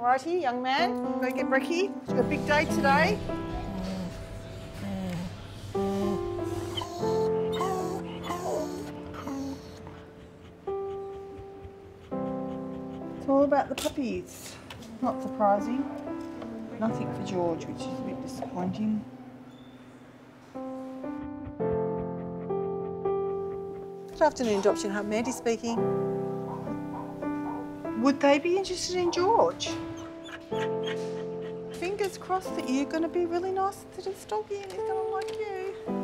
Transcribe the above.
Righty, young man, go get brekkie. It's a big day today. It's all about the puppies. Not surprising. Nothing for George, which is a bit disappointing. Good afternoon, Adoption Hub. Mandy speaking. Would they be interested in George? Fingers crossed that you're going to be really nice to this doggy and he's going to like you.